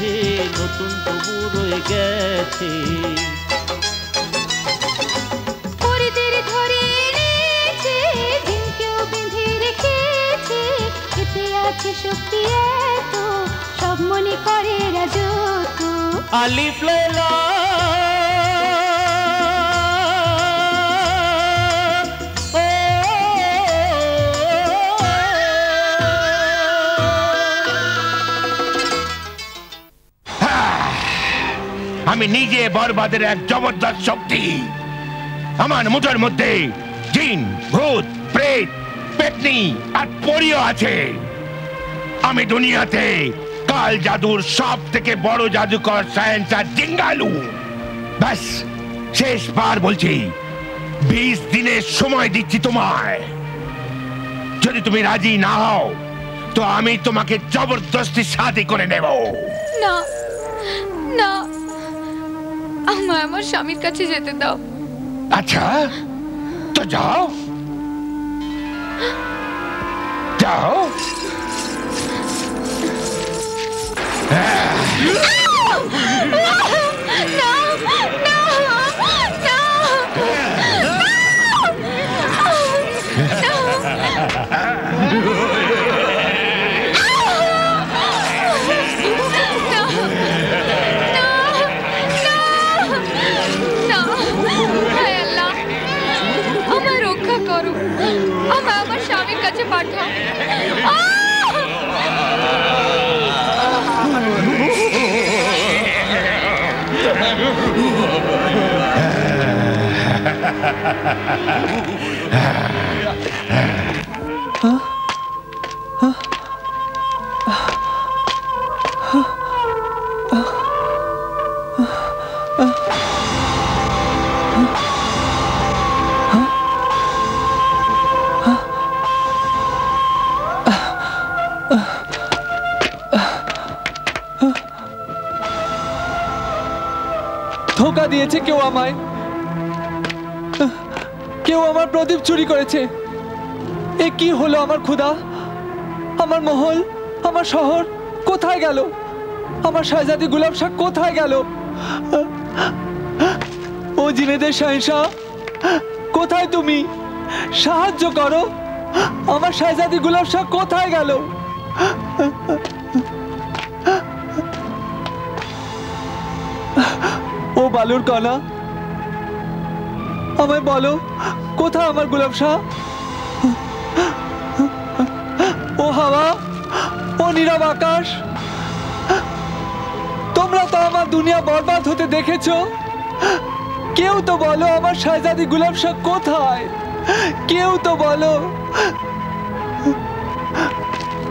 গেছে নতুন তবু রয়ে গেছে। শক্তি এত সব মনে করে রাজত্ব। আলিফ লাইলা আমি নিজে বরবাদের এক জবরদস্ত শক্তি। আমার মুঠোর মধ্যে জিন, ভূত, প্রেত, পেতনি আর পরিও আছে। আমি দুনিয়াতে কাল জাদুর সব থেকে বড় জাদুকর সায়েন্স আর জিঙ্গালু। ব্যাস, শেষবার বলছি, বিশ দিনের সময় দিচ্ছি তোমায়। যদি তুমি রাজি না হও, তো আমি তোমাকে জবরদস্তি শাদি করে নেব। না না। আমায় আমার স্বামীর কাছে যেতে দাও। আচ্ছা তো যাও। যাও। আমায় স্বামীর কাছে পাঠাও ধোকা দিয়েছে কেউ আমায়। কেউ আমার প্রদীপ চুরি করেছে। এ কি হলো আমার ক্ষুধা? আমার মহল? আমার শহর? কোথায় গেল? আমার শাহজাদি গুলাব শাহ কোথায় গেল? ও জিনেদের শাহিনশাহ, কোথায় তুমি? সাহায্য করো। আমার শাহজাদি গুলাব শাহ কোথায় গেল? বালুর কণা। আমায় বলো, কোথায় আমার গোলাপ শাহ ও হাওয়া, ও নীরব আকাশ। তোমরা তো আমার দুনিয়া বরবাদ হতে দেখেছ। কেউ তো বলো আমার শাহজাদি গুলাব শাহ কোথায়? কেউ তো বলো,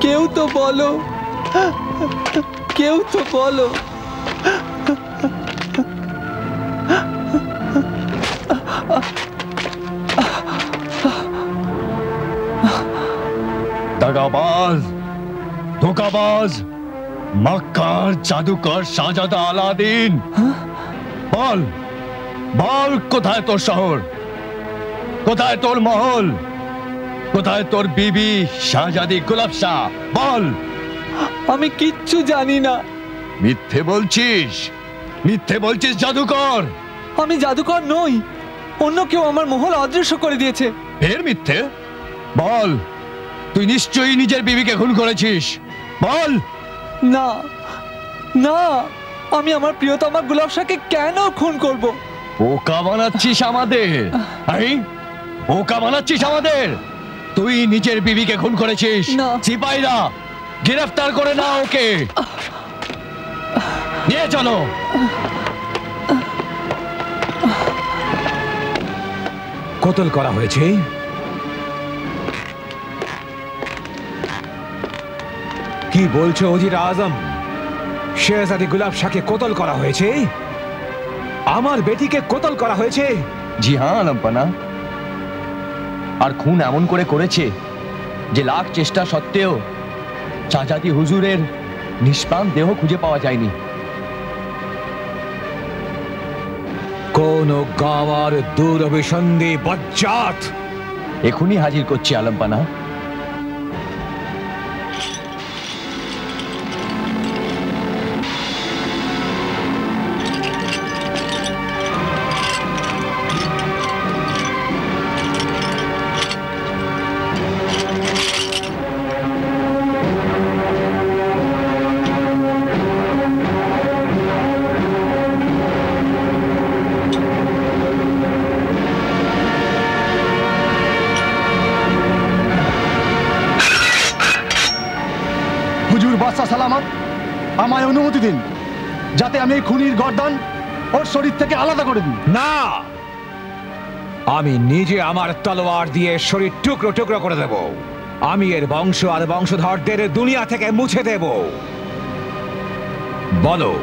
কেউ তো বলো, কেউ তো বলো দাগাবাজ ধোকাবাজ মক্কার জাদুকর শাহজাদা আলাদিন। বল বল কোথায় তোর শহর? কোথায় তোর মহল? কোথায় তোর বিবি শাহজাদি গোলাপ শাহ? বল। আমি কিচ্ছু জানি না। মিথ্যে বলছিস? মিথ্যে বলছিস জাদুকর? আমি জাদুকর নই অন্য কেউ আমার মহল অদৃশ্য করে দিয়েছে। ফের মিথ্যে? বল। তুই নিশ্চয়ই নিজের বিবিকে খুন করেছিস। বল। না না আমি আমার প্রিয়তমা গুলাব শাহকে কেন খুন করব? বোকা বানাচ্ছিস আমাদের। আই বোকা বানাচ্ছিস আমাদের। তুই নিজের বিবিকে খুন করেছিস। না। সিপাহীরা গ্রেফতার করে না ওকে। নিয়ে চলো। কতল করা হয়েছে? কি বলছো অজির আজম? শেহজাদি গুলাব শাহকে কতল করা হয়েছে? আমার বেটিকে কতল করা হয়েছে? জি হ্যাঁ লম্পানা আর খুন এমন করে করেছে যে লাখ চেষ্টা সত্ত্বেও চাচাদি হুজুরের নিষ্প্রাণ দেহ খুঁজে পাওয়া যায়নি। কোন গাওয়ার দুরভিসন্ধি বজ্জাত। এখনই হাজির করছি আলম্পানা। অনুমতি দিন যাতে আমি এই খুনির গর্দান ওর শরীর থেকে আলাদা করে দিই। না! আমি নিজে আমার তলোয়ার দিয়ে শরীর টুকরো টুকরো করে দেব। আমি এর বংশ আর বংশধরদের দুনিয়া থেকে মুছে দেব। বলো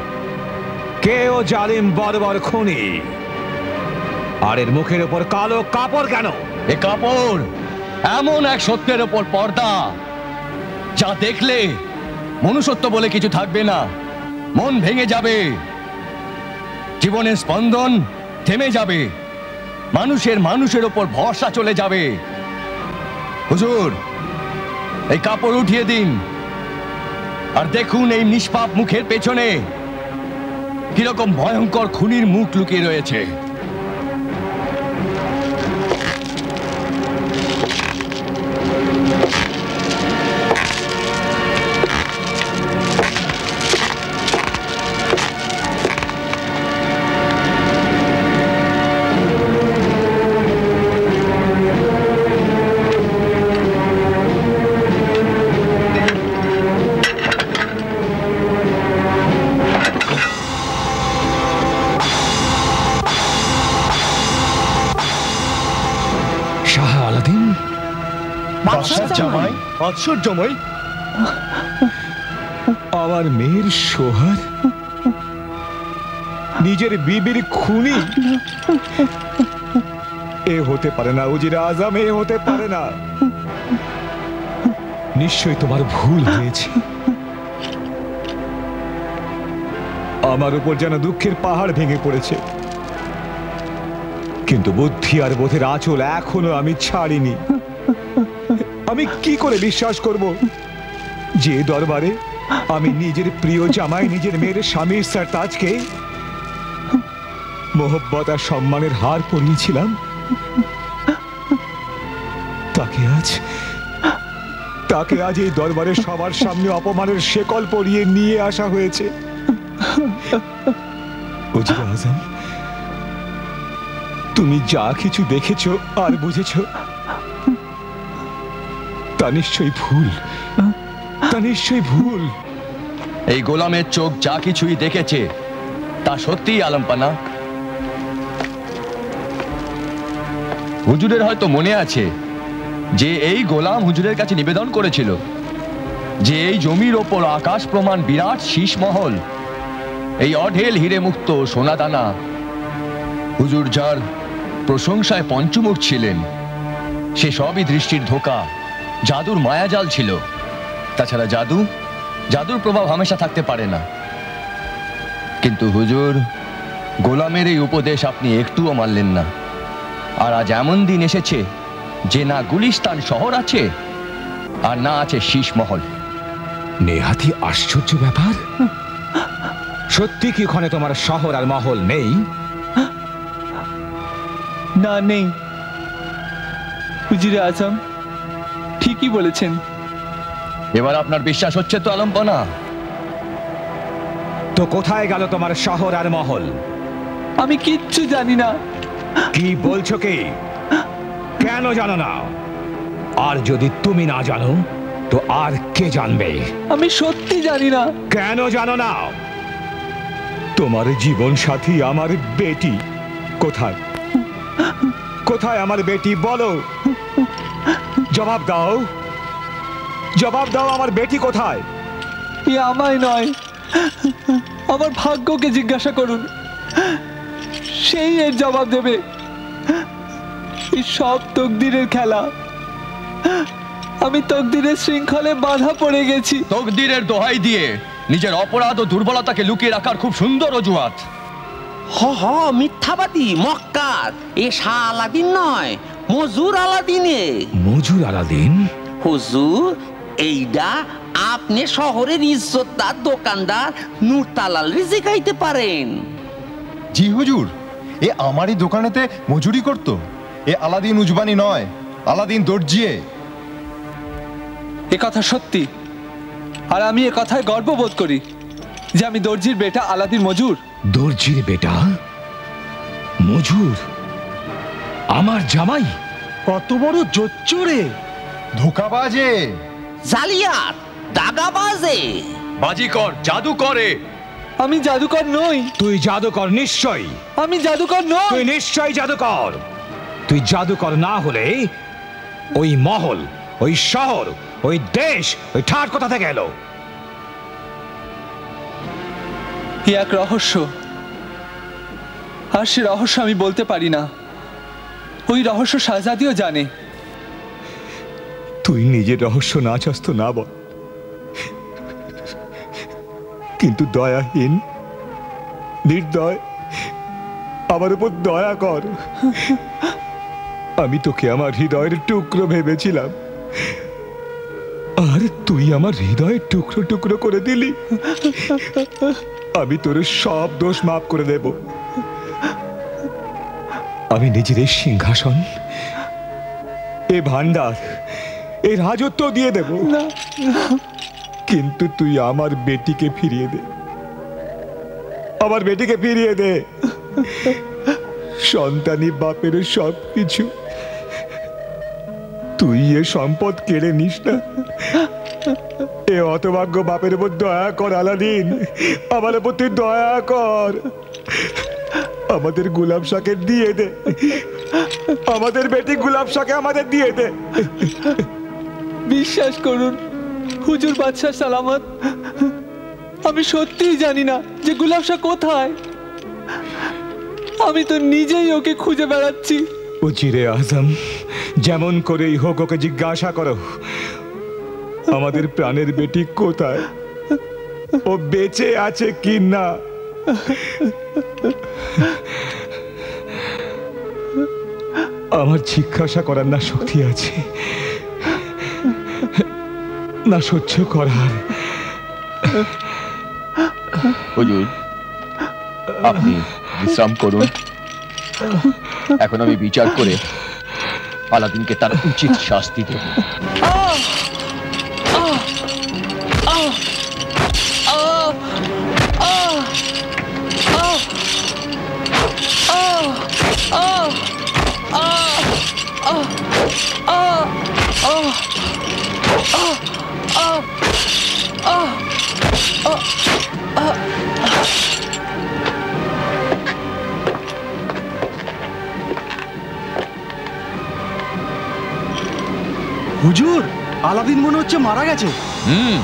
কেও জালিম বর্বর খুনি? আর এর মুখের উপর কালো কাপড় কেন? এ কাপড় এমন এক সত্যের ওপর পর্দা যা দেখলে মনুষ্যত্ব বলে কিছু থাকবে না। মন ভেঙে যাবে। জীবনের স্পন্দন থেমে যাবে। মানুষের মানুষের ওপর ভরসা চলে যাবে। হুজুর, এই কাপড় উঠিয়ে দিন। আর দেখুন এই নিষ্পাপ মুখের পেছনে কীরকম ভয়ঙ্কর খুনির মুখ লুকিয়ে রয়েছে। জামাই আমার মেয়ের সোহার? নিজের বিবির খুনি? এ হতে পারে না, উজির আজম, এ হতে পারে না। নিশ্চয়ই তোমার ভুল হয়েছে। আমার উপর যেন দুঃখের পাহাড় ভেঙে পড়েছে। কিন্তু বুদ্ধি আর বোধের আঁচল এখনও আমি ছাড়িনি। আমি কি করে বিশ্বাস করব? যে দরবারে আমি নিজের প্রিয় জামাই, নিজের মেয়ের স্বামীর সারতাজকে মোহব্বত আর সম্মানের হার পরিয়েছিলাম। তাকে আজ তাকে আজ এই দরবারে সবার সামনে অপমানের শেকল পরিয়ে নিয়ে আসা হয়েছে। তুমি যা কিছু দেখেছ আর বুঝেছ তা নিশ্চয়ই ভুল। তা নিশ্চয়ই ভুল। এই গোলামের চোখ যা কিছুই দেখেছে, তা সত্যিই আলম্পানা। হুজুরের হয়তো মনে আছে যে এই গোলাম হুজুরের কাছে নিবেদন করেছিল যে এই জমির ওপর আকাশ প্রমাণ বিরাট শীষ মহল এই অঢেল হিরে মুক্ত সোনাদানা। হুজুর যার প্রশংসায় পঞ্চমুখ ছিলেন, সে সবই দৃষ্টির ধোকা। জাদুর মায়াজাল ছিল। তাছাড়া জাদু জাদুর প্রভাব হামেশা থাকতে পারে না। কিন্তু হুজুর গোলামের এই উপদেশ আপনি একটুও মানলেন না। আর আজ এমন দিন এসেছে যে না গুলিস্তান শহর আছে আর না আছে শীষমহল নেহাতি আশ্চর্য ব্যাপার? সত্যি কি ওখানে তোমার শহর আর মহল নেই? না নেই। হুজুরে আজম ঠিকই বলেছেন? এবার আপনার বিশ্বাস হচ্ছে তো আলম্পনা তো কোথায় গেল তোমার শহর আর মহল? আমি কিচ্ছু জানি না। কি বলছো কি? কেন জানো না? আর যদি তুমি না জানো তো আর কে জানবে? আমি সত্যি জানি না। কেন জানো না? তোমার জীবন সাথী আমার বেটি। কোথায়? কোথায় আমার বেটি? বলো। জবাব দাও। জবাব দাও আমার বেটি কোথায়? এ আমায় নয়। আমার ভাগ্যকে জিজ্ঞাসা করুন। সেই এর জবাব দেবে। এই সব তকদিরের খেলা। আমি তকদিরের শৃঙ্খলে বাধা পড়ে গেছি। তকদিরের দোহাই দিয়ে নিজের অপরাধ ও দুর্বলতাকে লুকিয়ে রাখার খুব সুন্দর অজুহাত। হ হ মিথ্যাবাদী মক্কার। এ শাহ নয় মজুর আলাদিনে। মজুর আলাদিন? হুজুর এইডা আপনি শহরের ইজ্জতদার দোকানদার নুরতালাল রিজিকাইতে পারেন। জি হুজুর এ আমারই দোকানেতে মজুরি করত। এ আলাদিন উজবানি নয় আলাদিন দর্জিয়ে। এ কথা সত্যি। আর আমি এ কথায় গর্ববোধ করি যে আমি দর্জির বেটা আলাদিন মজুর। দর্জির বেটা? মজুর? আমার জামাই। কত বড় জোচ্চরে। ধোকাবাজে। জালিয়াত দাগাবাজে। বাজিকর জাদু করে আমি জাদুকর নই। তুই জাদুকর নিশ্চয়ই আমি জাদুকর নই। তুই নিশ্চয়ই জাদুকর। তুই জাদুকর না হলে ওই মহল ওই শহর ওই দেশ ওই ঠাট কোথা থেকে এলো? এক রহস্য। আর সে রহস্য আমি বলতে পারি না। ওই রহস্য শাহজাদিও জানে। তুই নিজের রহস্য না চাস তো না বল। কিন্তু দয়াহীন, নির্দয়, আমার উপর দয়া কর। আমি তোকে আমার হৃদয়ের টুকরো ভেবেছিলাম। আর তুই আমার হৃদয়ের টুকরো টুকরো করে দিলি। আমি তোর সব দোষ মাফ করে দেব। আমি নিজের এই সিংহাসন? এ ভান্ডার এই রাজত্ব দিয়ে দেব। না কিন্তু তুই আমার বেটিকে ফিরিয়ে দে। আমার বেটিকে ফিরিয়ে দে। সন্তানি বাপের সব কিছু তুই এ সম্পদ কেড়ে নিস না। এ অতভাগ্য বাপের উপর দয়া কর আলাদিন। আমার উপর তুই দয়া কর। আমাদের গুলাব শাকে দিয়ে দে। আমাদের বেটি গুলাব শাকে আমাদের দিয়ে দে। বিশ্বাস করুন হুজুর বাদশাহ সালামত। আমি সত্যিই জানি না যে গুলাব শাহ কোথায়। আমি তো নিজেই ওকে খুঁজে বেড়াচ্ছি। উচিরে আজম যেমন করেই হোক ওকে জিজ্ঞাসা করো। আমাদের প্রাণের বেটি কোথায়? ও বেঁচে আছে কি না? আমার জিজ্ঞাসা করার না শক্তি আছে। না সহ্য করার। হুজুর আপনি বিশ্রাম করুন। এখন আমি বিচার করে আলাদিনকে তার উচিত শাস্তি দেব। হুজুর, আলাদিন মনে হচ্ছে মারা গেছে। হুম,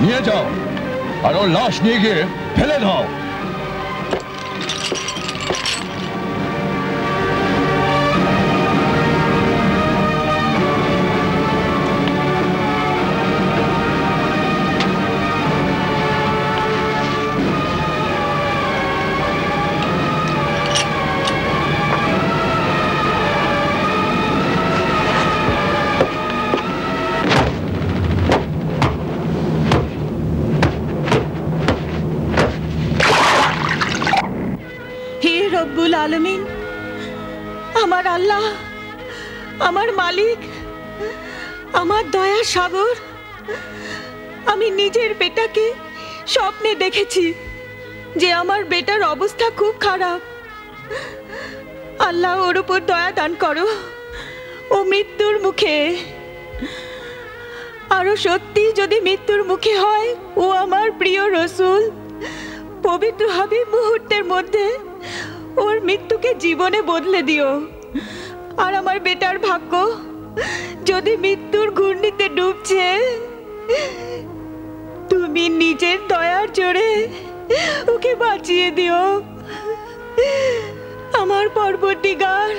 নিয়ে যাও। আর ওর লাশ নিয়ে গিয়ে ফেলে দাও। আলমিন, আমার আল্লাহ, আমার মালিক, আমার দয়া সাগর, আমি নিজের বেটাকে স্বপ্নে দেখেছি যে আমার বেটার অবস্থা খুব খারাপ। আল্লাহ ওর উপর দয়া দান করো ও মৃত্যুর মুখে। আরও সত্যি যদি মৃত্যুর মুখে হয়, ও আমার প্রিয় রসুল, পবিত্র হবে মুহূর্তের মধ্যে ওর মৃত্যুকে জীবনে বদলে দিও। আর আমার বেটার ভাগ্য, যদি মৃত্যুর ঘূর্ণিতে ডুবছে, তুমি নিজের দয়ার জোরে ওকে বাঁচিয়ে দিও। আমার পরবর্তীকার,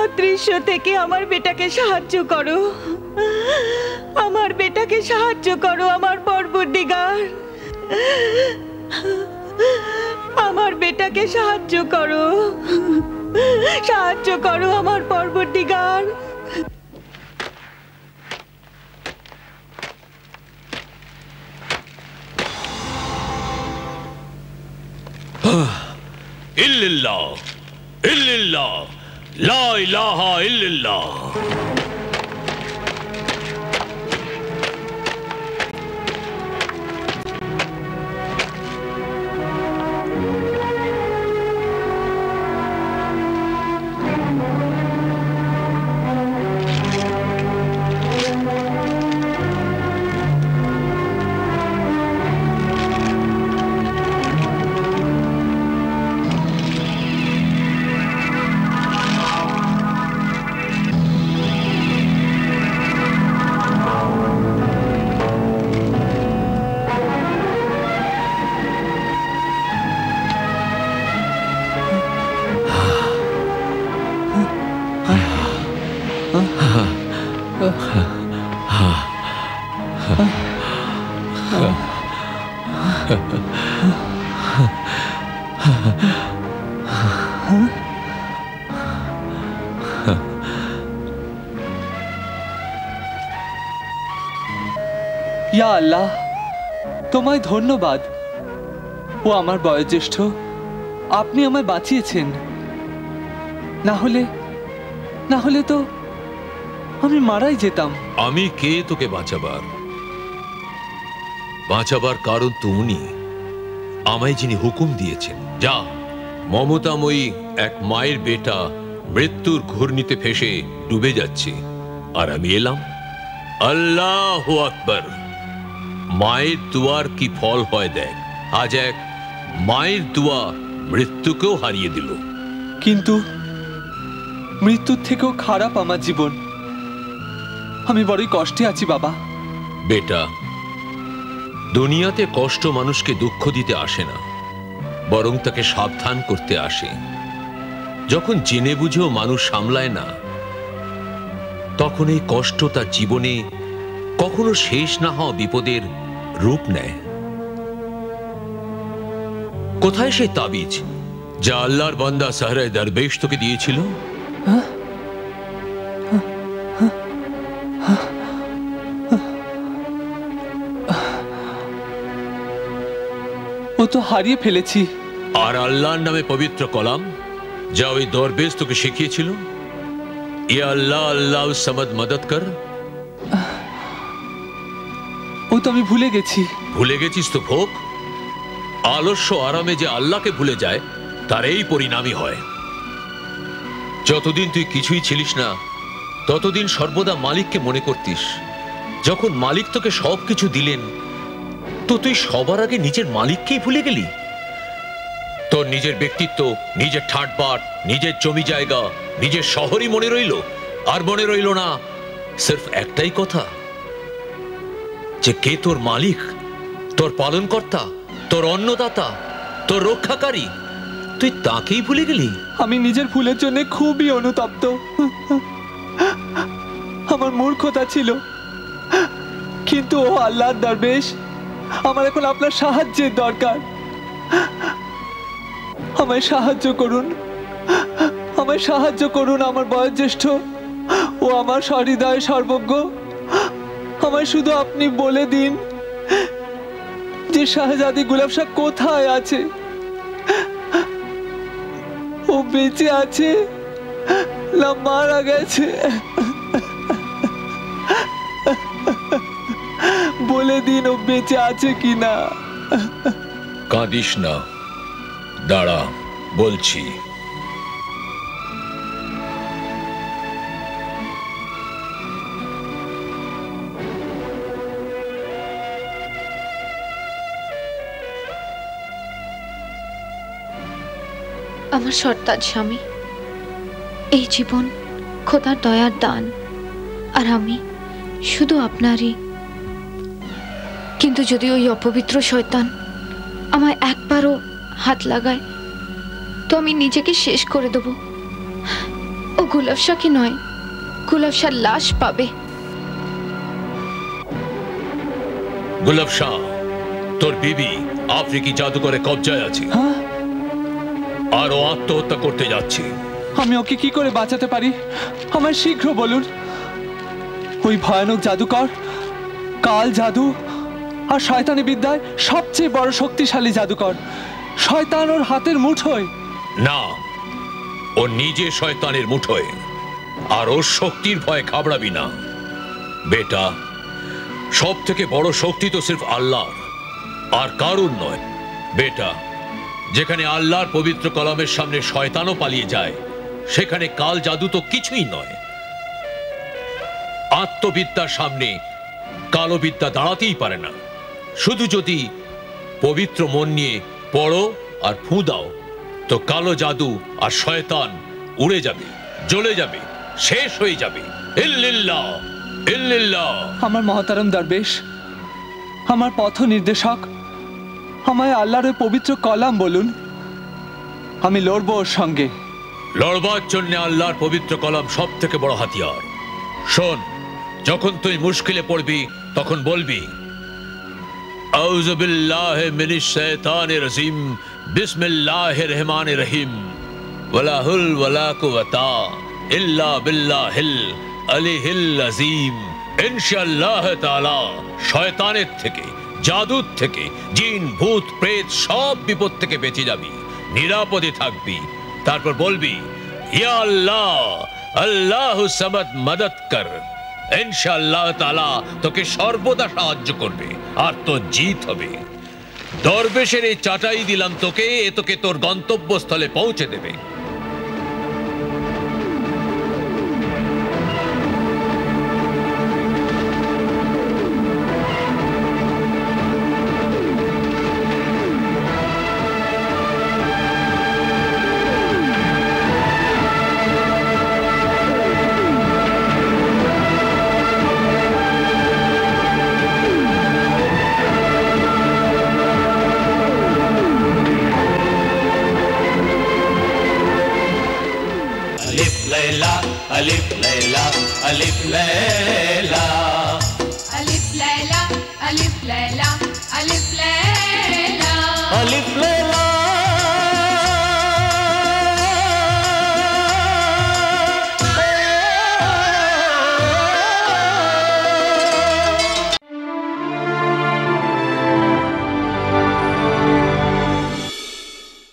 অদৃশ্য থেকে আমার বেটাকে সাহায্য করো। আমার বেটাকে সাহায্য করো, আমার পর্বদিগার আমার বেটাকে সাহায্য করো। সাহায্য করো আমার পর্বদিগার ইল্লিল্লাহ ইল্লিল্লাহ লা ইলাহা ইল্লিল্লাহ। ইয়া আল্লাহ, তোমায় ধন্যবাদ। ও আমার বয়োজ্যেষ্ঠ, আপনি আমায় বাঁচিয়েছেন। না হলে না হলে তো আমি মারাই যেতাম। আমি কে তোকে বাঁচাবার? বাঁচাবার কারণ তুমি আমায় যিনি হুকুম দিয়েছেন যা মমতাময়ী এক মায়ের বেটা মৃত্যুর ঘূর্ণিতে ফেসে ডুবে যাচ্ছে। আর আমি এলাম। আল্লাহ আকবর। মায়ের দুয়ার কি ফল হয় দেখ। আজ এক মায়ের দুয়া মৃত্যুকেও হারিয়ে দিল। কিন্তু মৃত্যুর থেকেও খারাপ আমার জীবন। আমি বড়ই কষ্টে আছি বাবা। বেটা দুনিয়াতে কষ্ট মানুষকে দুঃখ দিতে আসে না। বরং তাকে সাবধান করতে আসে। যখন জেনে বুঝেও মানুষ সামলায় না, তখন এই কষ্ট তার জীবনে কখনো শেষ না হওয়া বিপদের রূপ নেয়। কোথায় সেই তাবিজ যা আল্লাহর বান্দা সাহরায় দরবেশ তোকে দিয়েছিল? ও তো হারিয়ে ফেলেছি। আর আল্লাহর নামে পবিত্র কলাম যা ওই দরবেশ তোকে শিখিয়েছিল? ইয়া আল্লাহ আল্লাহ সমদ মদত কর। ও তো আমি ভুলে গেছি। ভুলে গেছিস তো ভোগ? আলস্য আরামে যে আল্লাহকে ভুলে যায় তার এই পরিণামই হয়। যতদিন তুই কিছুই ছিলিস না ততদিন সর্বদা মালিককে মনে করতিস। যখন মালিক তোকে সব কিছু দিলেন তো তুই সবার আগে নিজের মালিককেই ভুলে গেলি? তোর নিজের ব্যক্তিত্ব, নিজের ঠাটবাট নিজের জমি জায়গা, নিজের শহরই মনে রইল? আর মনে রইল না, সির্ফ একটাই কথা, যে কে তোর মালিক, তোর পালনকর্তা, তোর অন্নদাতা, তোর রক্ষাকারী? তুই তাকেই ভুলে গেলি? আমি নিজের ভুলের জন্য খুবই অনুতপ্ত। আমার মূর্খতা ছিল। কিন্তু ও আল্লাহর দরবেশ, আমার এখন আপনার সাহায্যের দরকার। আমায় সাহায্য করুন। আমায় সাহায্য করুন আমার বয়োজ্যেষ্ঠ। ও আমার সহৃদয় সর্বজ্ঞ। আমায় শুধু আপনি বলে দিন যে শাহজাদি গুলাব শাহ কোথায় আছে? ও বেঁচে আছে, না মারা গেছে। বলে দিন ও বেঁচে আছে কি না কাঁদিস না। দাঁড়া, বলছি। আমার সর্তার স্বামী। এই জীবন খোদার দয়ার দান। আর আমি শুধু আপনারই। কিন্তু যদি ওই অপবিত্র শয়তান আমায় একবারও হাত লাগায় তো আমি নিজেকে শেষ করে দেব। ও গুলাবশাকে নয় গুলাবশার লাশ পাবে। গুলাব শাহ তোর বিবি আফ্রিকি জাদুঘরে কবজায় আছে। আর ও আত্মহত্যা করতে যাচ্ছে। আমি ওকে কি করে বাঁচাতে পারি? আমায় শীঘ্র বলুন। ওই ভয়ানক জাদুকর কাল জাদু আর শয়তানি বিদ্যায় সবচেয়ে বড় শক্তিশালী জাদুকর। শয়তান ওর হাতের মুঠোয়। না, ও নিজে শয়তানের মুঠোয়, আর ওর শক্তির ভয়ে ঘাবড়াবি না। বেটা সব থেকে বড় শক্তি তো সির্ফ আল্লাহ আর কারুর নয়। বেটা, যেখানে আল্লাহর পবিত্র কলমের সামনে শয়তানও পালিয়ে যায়, সেখানে কাল জাদু তো কিছুই নয়। আত্মবিদ্যার সামনে কালো বিদ্যা দাঁড়াতেই পারে না। শুধু যদি পবিত্র মন নিয়ে পড়ো আর ফু দাও। তো কালো জাদু আর শয়তান উড়ে যাবে জ্বলে যাবে শেষ হয়ে যাবে। আমার মহাতারম দরবেশ আমার পথ নির্দেশক আমায় আল্লাহর পবিত্র কলাম বলুন। আমি লড়বো ওর সঙ্গে। লড়বার জন্য আল্লাহর পবিত্র কলাম সব থেকে বড় হাতিয়ার। শোন যখন তুই মুশকিলে পড়বি তখন বলবি আউযু বিল্লাহি মিনাশ শাইতানির রাজিম বিসমিল্লাহির রহমানির রহিম ওয়ালা হুল ওয়ালা কুওয়াতা ইল্লা বিল্লাহিল আলিহিল আযীম ইনশাআল্লাহ তাআলা শয়তানের থেকে জাদুর থেকে জিন ভূত প্রেত সব বিপদ থেকে বেঁচে যাবি নিরাপদে থাকবি তারপর বলবি ইয়া আল্লাহ আল্লাহ সামাদ মদত কর ইনশাআল্লাহ তাআলা তোকে সর্বদা সাহায্য করবে, আর তোর জিত হবে। দরবেশের এই চাটাই দিলাম তোকে, এ তোকে তোর গন্তব্যস্থলে পৌঁছে দেবে।